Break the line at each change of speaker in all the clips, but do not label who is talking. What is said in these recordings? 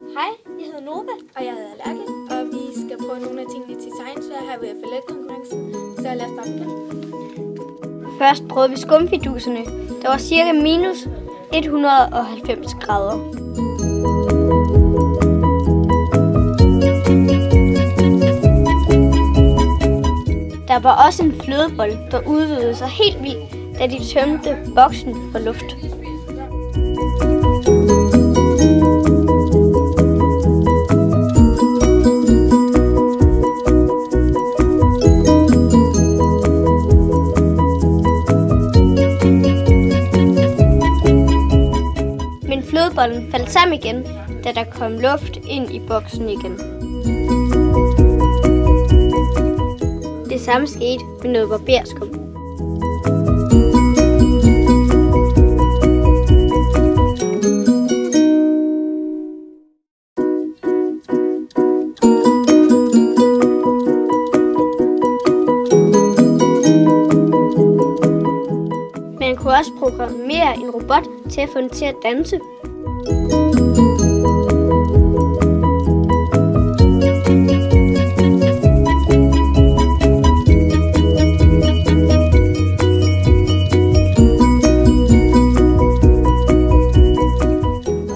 Hej, jeg hedder Nova.
Og jeg hedder Lærke, og vi skal prøve nogle af tingene til science fair her ved FLL-konkurrencen. Så lad os starte igen.
Først prøvede vi skumfiduserne. Der var cirka minus 190 grader. Der var også en flødebold, der udvidede sig helt vildt, da de tømte boksen for luft. Flødebollen faldt sammen igen, da der kom luft ind i boksen igen. Det samme skete med noget barberskum. kunne også programmere en robot til at få den til at danse. Og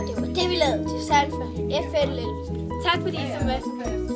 det var vi lavede til salg for
FL.
Tak fordi I så med.